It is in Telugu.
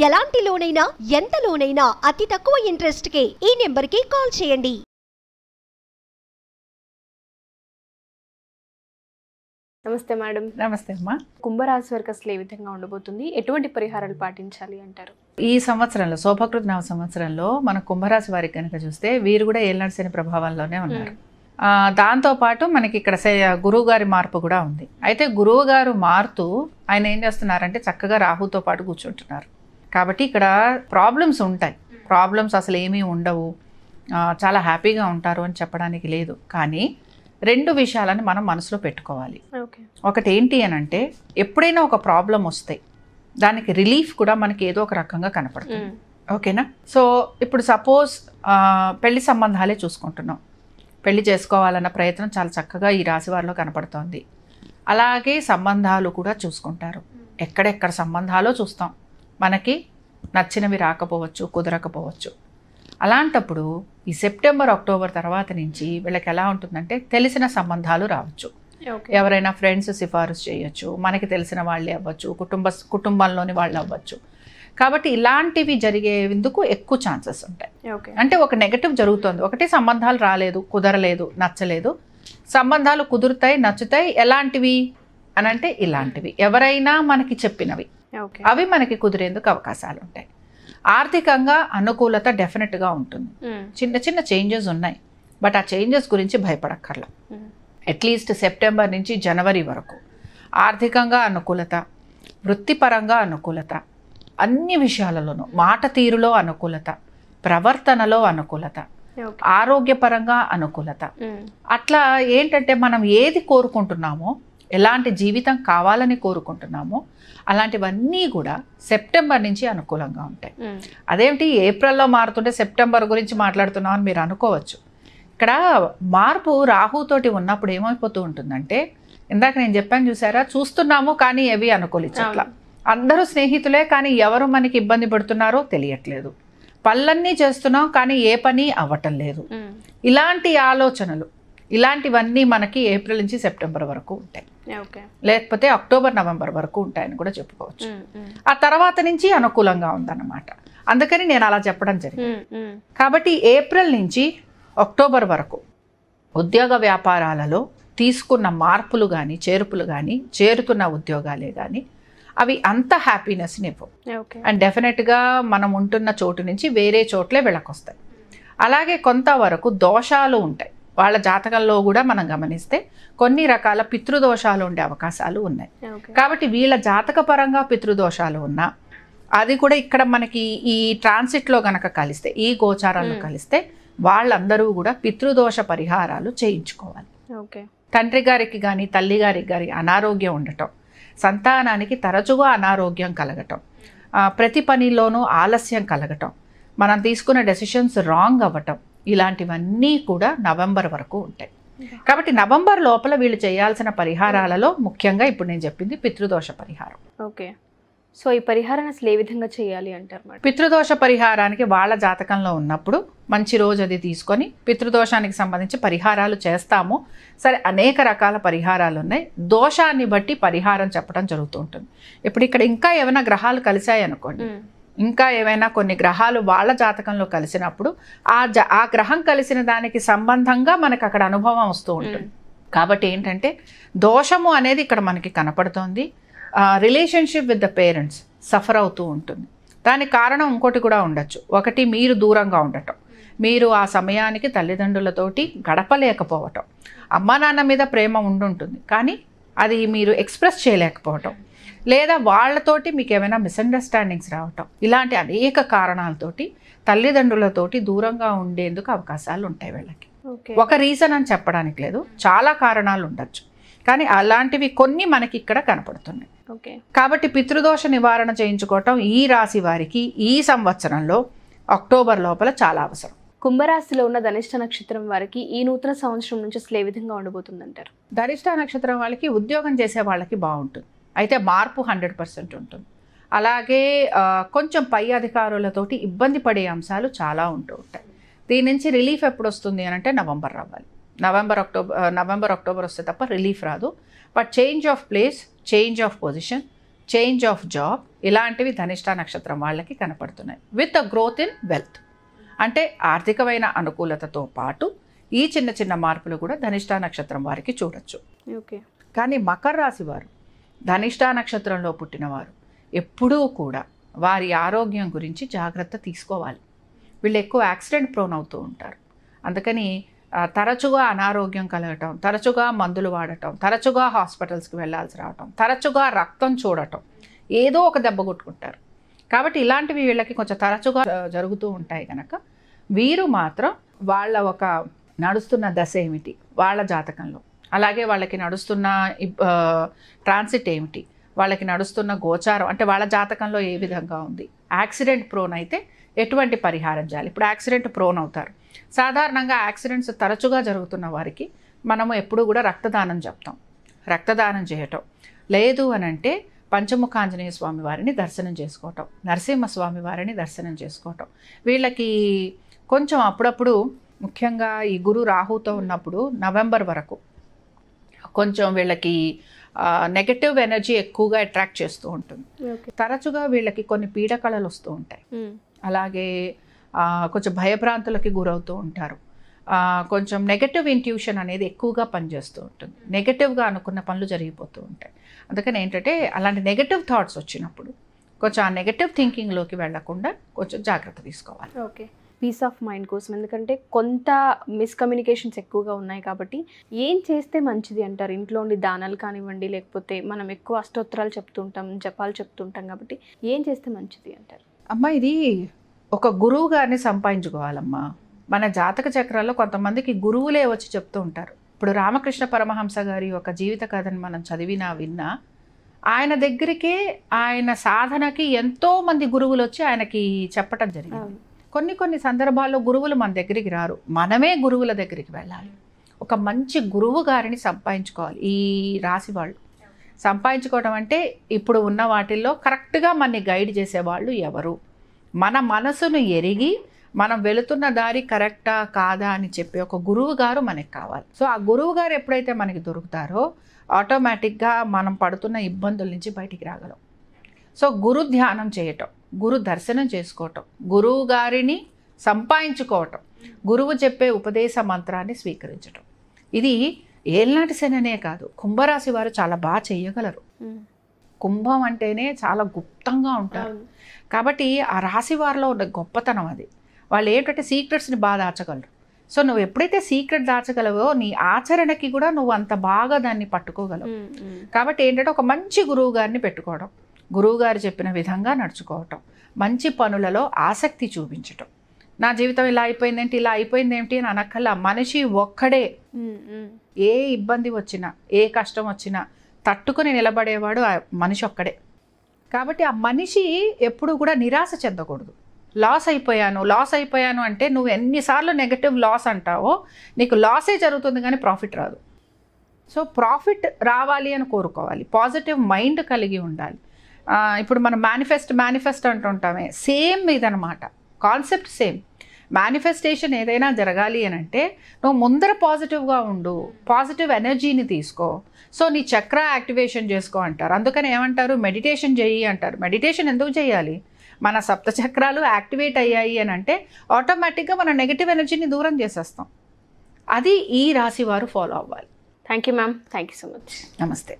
ఎలాంటి లోనైనా ఎంత లోనైనా అతి తక్కువ ఇంట్రెస్ట్ కే ఈ నెంబర్కి కాల్ చేయండి. నమస్తే మేడం. నమస్తే అమ్మా. కుంభరాశి వారికి అసలు ఏ విధంగా ఉండబోతుంది? ఎటువంటి పరిహారాలు పాటించాలి అంటారు? ఈ సంవత్సరంలో శోభకృత నవ సంవత్సరంలో మన కుంభరాశి వారికి కనుక చూస్తే వీరు కూడా ఏళ్ళనాడు శని ప్రభావంలోనే ఉన్నారు. ఆ, దాంతోపాటు మనకి ఇక్కడ గురువు గారి మార్పు కూడా ఉంది. అయితే గురువు గారు మారుతూ ఆయన ఏం చేస్తున్నారంటే చక్కగా రాహుతో పాటు కూర్చుంటున్నారు. కాబట్టి ఇక్కడ ప్రాబ్లమ్స్ ఉంటాయి. ప్రాబ్లమ్స్ అసలు ఏమీ ఉండవు. చాలా హ్యాపీగా ఉంటారు అని చెప్పడానికి లేదు. కానీ రెండు విషయాలను మనం మనసులో పెట్టుకోవాలి. ఓకే. ఒకటి ఏంటి అని అంటే ఎప్పుడైనా ఒక ప్రాబ్లం వస్తే దానికి రిలీఫ్ కూడా మనకి ఏదో ఒక రకంగా కనపడుతుంది. ఓకేనా? సో ఇప్పుడు సపోజ్ పెళ్ళి సంబంధాలే చూసుకుంటున్నాం. పెళ్ళి చేసుకోవాలన్న ప్రయత్నం చాలా చక్కగా ఈ రాశి వారిలో కనపడుతోంది. అలాగే సంబంధాలు కూడా చూసుకుంటారు. ఎక్కడెక్కడ సంబంధాలో చూస్తాం. మనకి నచ్చినవి రాకపోవచ్చు కుదరకపోవచ్చు. అలాంటప్పుడు ఈ సెప్టెంబర్ అక్టోబర్ తర్వాత నుంచి వీళ్ళకి ఎలా ఉంటుందంటే తెలిసిన సంబంధాలు రావచ్చు. ఎవరైనా ఫ్రెండ్స్ సిఫారసు చేయొచ్చు మనకి తెలిసిన వాళ్ళే అవ్వచ్చు కుటుంబ కుటుంబంలోని వాళ్ళు అవ్వచ్చు. కాబట్టి ఇలాంటివి జరిగేందుకు ఎక్కువ ఛాన్సెస్ ఉంటాయి. ఓకే. అంటే ఒక నెగటివ్ జరుగుతుంది. ఒకటి సంబంధాలు రాలేదు కుదరలేదు నచ్చలేదు. సంబంధాలు కుదురుతాయి నచ్చుతాయి ఎలాంటివి? అని అంటే ఇలాంటివి. ఎవరైనా మనకి చెప్పినవి. అవి మనకి కుదిరేందుకు అవకాశాలు ఉంటాయి ఆర్థికంగా అనుకూలత డెఫినెట్గా ఉంటుంది. చిన్న చిన్న చేంజెస్ ఉన్నాయి. బట్ ఆ చేంజెస్ గురించి భయపడక్కర్లా. అట్లీస్ట్ సెప్టెంబర్ నుంచి జనవరి వరకు. ఆర్థికంగా అనుకూలత వృత్తిపరంగా అనుకూలత అన్ని విషయాలలోనూ మాట తీరులో అనుకూలత ప్రవర్తనలో అనుకూలత ఆరోగ్యపరంగా అనుకూలత. అట్లా ఏంటంటే మనం ఏది కోరుకుంటున్నామో ఎలాంటి జీవితం కావాలని కోరుకుంటున్నామో అలాంటివన్నీ కూడా సెప్టెంబర్ నుంచి అనుకూలంగా ఉంటాయి. అదేమిటి? ఏప్రిల్లో మారుతుంటే సెప్టెంబర్ గురించి మాట్లాడుతున్నాం అని మీరు అనుకోవచ్చు. ఇక్కడ మార్పు రాహుతోటి ఉన్నప్పుడు ఏమైపోతూ ఉంటుందంటే ఇందాక నేను చెప్పాను చూసారా? చూస్తున్నాము కానీ ఏవి అనుకూలించట్లా. అందరూ స్నేహితులే కానీ ఎవరు మనకి ఇబ్బంది పడుతున్నారో తెలియట్లేదు. పనులన్నీ చేస్తున్నాం కానీ ఏ పని అవ్వటం లేదు. ఇలాంటి ఆలోచనలు ఇలాంటివన్నీ మనకి ఏప్రిల్ నుంచి సెప్టెంబర్ వరకు ఉంటాయి. లేకపోతే అక్టోబర్ నవంబర్ వరకు ఉంటాయని కూడా చెప్పుకోవచ్చు. ఆ తర్వాత నుంచి అనుకూలంగా ఉందన్నమాట. అందుకని నేను అలా చెప్పడం జరిగింది. కాబట్టి ఏప్రిల్ నుంచి అక్టోబర్ వరకు ఉద్యోగ వ్యాపారాలలో తీసుకున్న మార్పులు కానీ చేర్పులు కానీ చేరుతున్న ఉద్యోగాలే కానీ అవి అంత హ్యాపీనెస్ని ఇవ్వవు. ఓకే. అండ్ డెఫినెట్గా మనం ఉంటున్న చోటు నుంచి వేరే చోట్లే వెళ్ళకొస్తాయి. అలాగే కొంతవరకు దోషాలు ఉంటాయి. వాళ్ళ జాతకంలో కూడా మనం గమనిస్తే కొన్ని రకాల పితృదోషాలు ఉండే అవకాశాలు ఉన్నాయి. కాబట్టి వీళ్ళ జాతక పరంగా పితృదోషాలు ఉన్నా అది కూడా ఇక్కడ మనకి ఈ ట్రాన్సిట్లో గనక కలిస్తే ఈ గోచారాల్లో కలిస్తే వాళ్ళందరూ కూడా పితృదోష పరిహారాలు చేయించుకోవాలి. ఓకే. తండ్రి గారికి కానీ తల్లి గారికి కానీ అనారోగ్యం ఉండటం సంతానానికి తరచుగా అనారోగ్యం కలగటం ప్రతి పనిలోనూ ఆలస్యం కలగటం మనం తీసుకున్న డెసిషన్స్ రాంగ్ అవ్వటం ఇలాంటివన్నీ కూడా నవంబర్ వరకు ఉంటాయి. కాబట్టి నవంబర్ లోపల వీళ్ళు చేయాల్సిన పరిహారాలలో ముఖ్యంగా ఇప్పుడు నేను చెప్పింది పితృదోష పరిహారం. ఓకే. సో ఈ పరిహారాన్ని అసలు ఏ విధంగా చేయాలి అంటారు పితృదోష పరిహారానికి వాళ్ళ జాతకంలో ఉన్నప్పుడు మంచి రోజు అది తీసుకొని పితృదోషానికి సంబంధించి పరిహారాలు చేస్తాము. సరే అనేక రకాల పరిహారాలు ఉన్నాయి. దోషాన్ని బట్టి పరిహారం చెప్పడం జరుగుతూ ఉంటుంది. ఇప్పుడు ఇక్కడ ఇంకా ఏమైనా గ్రహాలు కలిశాయి అనుకోండి ఇంకా ఏవైనా కొన్ని గ్రహాలు వాళ్ళ జాతకంలో కలిసినప్పుడు ఆ జ ఆ గ్రహం కలిసిన దానికి సంబంధంగా మనకు అక్కడ అనుభవం వస్తూ ఉంటుంది. కాబట్టి ఏంటంటే దోషము అనేది ఇక్కడ మనకి కనపడుతోంది. Relationship with the parents suffer అవుతూ ఉంటుంది. దానికి కారణం ఇంకోటి కూడా ఉండొచ్చు. ఒకటి మీరు దూరంగా ఉండటం. మీరు ఆ సమయానికి తల్లిదండ్రులతోటి గడపలేకపోవటం. అమ్మా నాన్న మీద ప్రేమ ఉండుంటుంది. కానీ అది మీరు ఎక్స్ప్రెస్ చేయలేకపోవటం. లేదా వాళ్ళతోటి మీకు ఏమైనా మిస్అండర్స్టాండింగ్స్ రావటం. ఇలాంటి అనేక కారణాలతోటి తల్లిదండ్రులతోటి దూరంగా ఉండేందుకు అవకాశాలు ఉంటాయి వీళ్ళకి. ఓకే. ఒక రీజన్ అని చెప్పడానికి లేదు చాలా కారణాలు ఉండొచ్చు. కానీ అలాంటివి కొన్ని మనకి ఇక్కడ కనపడుతున్నాయి. ఓకే. కాబట్టి పితృదోష నివారణ చేయించుకోవటం ఈ రాశి వారికి ఈ సంవత్సరంలో అక్టోబర్ లోపల చాలా అవసరం. కుంభరాశిలో ఉన్న ధనిష్ట నక్షత్రం వారికి ఈ నూతన సంవత్సరం నుంచి అసలు ఏ విధంగా ఉండబోతుంది అంటారు ధరిష్ట నక్షత్రం వాళ్ళకి ఉద్యోగం చేసే వాళ్ళకి బాగుంటుంది. అయితే మార్పు హండ్రెడ్ పర్సెంట్ ఉంటుంది. అలాగే కొంచెం పై అధికారులతోటి ఇబ్బంది పడే అంశాలు చాలా ఉంటూ ఉంటాయి. దీని నుంచి రిలీఫ్ ఎప్పుడు వస్తుంది అని అంటే నవంబర్ రావాలి. నవంబర్ అక్టోబర్ నవంబర్ అక్టోబర్ వస్తే తప్ప రిలీఫ్ రాదు. But change of place change of position change of job ఇలాంటివి ధనిష్ట నక్షత్రం వాళ్ళకి కనపడుతున్నాయి. With a growth in wealth. అంటే ఆర్థికమైన అనుకూలతతో పాటు ఈ చిన్న చిన్న మార్పులు కూడా ధనిష్ట నక్షత్రం వారికి చూడొచ్చు. ఓకే. కానీ మకర రాశి వారు ధనిష్టా నక్షత్రంలో పుట్టినవారు ఎప్పుడూ కూడా వారి ఆరోగ్యం గురించి జాగ్రత్త తీసుకోవాలి. వీళ్ళు ఎక్కువ యాక్సిడెంట్ ప్రోన్ అవుతూ ఉంటారు. అందుకని తరచుగా అనారోగ్యం కలగటం తరచుగా మందులు వాడటం తరచుగా హాస్పిటల్స్కి వెళ్ళాల్సి రావటం తరచుగా రక్తం చూడటం ఏదో ఒక దెబ్బ కొట్టుకుంటారు. కాబట్టి ఇలాంటివి వీళ్ళకి కొంచెం తరచుగా జరుగుతూ ఉంటాయి కనుక వీరు మాత్రం వాళ్ళ ఒక నడుస్తున్న దశ ఏమిటి? వాళ్ళ జాతకంలో. అలాగే వాళ్ళకి నడుస్తున్న ఇబ్- ట్రాన్సిట్ ఏమిటి? వాళ్ళకి నడుస్తున్న గోచారం అంటే వాళ్ళ జాతకంలో ఏ విధంగా ఉంది? యాక్సిడెంట్ ప్రోన్ అయితే ఎటువంటి పరిహారం చేయాలి? ఇప్పుడు యాక్సిడెంట్ ప్రోన్ అవుతారు. సాధారణంగా యాక్సిడెంట్స్ తరచుగా జరుగుతున్న వారికి మనము ఎప్పుడూ కూడా రక్తదానం చెప్తాం రక్తదానం చేయటం. లేదు అని అంటే పంచముఖాంజనేయ స్వామి వారిని దర్శనం చేసుకోవటం. నరసింహస్వామి వారిని దర్శనం చేసుకోవటం. వీళ్ళకి కొంచెం అప్పుడప్పుడు ముఖ్యంగా ఈ గురు రాహుతో ఉన్నప్పుడు నవంబర్ వరకు కొంచెం వీళ్ళకి నెగటివ్ ఎనర్జీ ఎక్కువగా అట్రాక్ట్ చేస్తూ ఉంటుంది. తరచుగా వీళ్ళకి కొన్ని పీడకళలు వస్తూ ఉంటాయి. అలాగే కొంచెం భయభ్రాంతులకి గురవుతూ ఉంటారు. కొంచెం నెగటివ్ ఇంట్యూషన్ అనేది ఎక్కువగా పనిచేస్తూ ఉంటుంది. నెగటివ్గా అనుకున్న పనులు జరిగిపోతూ ఉంటాయి. అందుకని ఏంటంటే అలాంటి నెగటివ్ థాట్స్ వచ్చినప్పుడు కొంచెం ఆ నెగటివ్ థింకింగ్లోకి వెళ్ళకుండా కొంచెం జాగ్రత్త తీసుకోవాలి. ఓకే. పీస్ ఆఫ్ మైండ్ కోసం. ఎందుకంటే కొంత మిస్కమ్యూనికేషన్స్ ఎక్కువగా ఉన్నాయి కాబట్టి ఏం చేస్తే మంచిది అంటారు? ఇంట్లో ఉండి దానాలు కానివ్వండి లేకపోతే మనం ఎక్కువ అష్టోత్తరాలు చెప్తుంటాం జపాలు చెప్తుంటాం కాబట్టి ఏం చేస్తే మంచిది అంటారు? అమ్మ ఇది ఒక గురువు గారిని సంపాదించుకోవాలమ్మా. మన జాతక చక్రాల్లో కొంతమందికి గురువులే వచ్చి చెప్తూ ఉంటారు. ఇప్పుడు రామకృష్ణ పరమహంస గారి యొక్క జీవిత కథను మనం చదివినా విన్నా ఆయన దగ్గరికే ఆయన సాధనకి ఎంతో మంది గురువులు వచ్చి ఆయనకి చెప్పటం జరిగింది. కొన్ని కొన్ని సందర్భాల్లో గురువులు మన దగ్గరికి రారు. మనమే గురువుల దగ్గరికి వెళ్ళాలి. ఒక మంచి గురువు గారిని సంపాదించుకోవాలి. ఈ రాశి వాళ్ళు. సంపాదించుకోవడం అంటే ఇప్పుడు ఉన్న వాటిల్లో కరెక్ట్గా మనని గైడ్ చేసేవాళ్ళు ఎవరు? మన మనసును ఎరిగి మనం వెళుతున్న దారి కరెక్టా కాదా అని చెప్పి ఒక గురువు గారు మనకి కావాలి. సో ఆ గురువు గారు ఎప్పుడైతే మనకి దొరుకుతారో ఆటోమేటిక్గా మనం పడుతున్న ఇబ్బందుల నుంచి బయటికి రాగలం. సో గురు ధ్యానం చేయటం. గురు దర్శనం చేసుకోవటం గురువు గారిని సంపాదించుకోవటం గురువు చెప్పే ఉపదేశ మంత్రాన్ని స్వీకరించటం. ఇది ఏళ్ళనాటి శననే కాదు కుంభరాశి వారు చాలా బాగా చేయగలరు. కుంభం అంటేనే చాలా గుప్తంగా ఉంటారు. కాబట్టి ఆ రాశి వారిలో ఉన్న గొప్పతనం అది. వాళ్ళు ఏంటంటే సీక్రెట్స్ని బాగా దాచగలరు. సో నువ్వు ఎప్పుడైతే సీక్రెట్ దాచగలవో నీ ఆచరణకి కూడా నువ్వు అంత బాగా దాన్ని పట్టుకోగలవు. కాబట్టి ఏంటంటే ఒక మంచి గురువు గారిని పెట్టుకోవడం. గురువు గారు చెప్పిన విధంగా నడుచుకోవటం. మంచి పనులలో ఆసక్తి చూపించటం. నా జీవితం ఇలా అయిపోయిందేంటి ఇలా అయిపోయింది ఏంటి అని అనక్కల్లా మనిషి ఒక్కడే ఏ ఇబ్బంది వచ్చినా ఏ కష్టం వచ్చినా తట్టుకుని నిలబడేవాడు ఆ మనిషి ఒక్కడే. కాబట్టి ఆ మనిషి ఎప్పుడు కూడా నిరాశ చెందకూడదు. లాస్ అయిపోయాను లాస్ అయిపోయాను అంటే నువ్వు ఎన్నిసార్లు నెగటివ్ లాస్ అంటావో నీకు లాసే జరుగుతుంది కానీ ప్రాఫిట్ రాదు. సో ప్రాఫిట్ రావాలి అని కోరుకోవాలి. పాజిటివ్ మైండ్ కలిగి ఉండాలి. ఇప్పుడు మనం మేనిఫెస్ట్ మేనిఫెస్ట్ అంటుంటామే. సేమ్ ఇదనమాట. కాన్సెప్ట్ సేమ్ మేనిఫెస్టేషన్ ఏదైనా జరగాలి అని అంటే నువ్వు ముందర పాజిటివ్గా ఉండు. పాజిటివ్ ఎనర్జీని తీసుకో. సో నీ చక్ర యాక్టివేషన్ చేసుకో అంటారు. అందుకని ఏమంటారు? మెడిటేషన్ చెయ్యి అంటారు. మెడిటేషన్ ఎందుకు చేయాలి? మన సప్త చక్రాలు యాక్టివేట్ అయ్యాయి అని అంటే ఆటోమేటిక్గా మన నెగిటివ్ ఎనర్జీని దూరం చేసేస్తాం. అది ఈ రాశి వారు ఫాలో అవ్వాలి. Thank you ma'am thank you so much నమస్తే.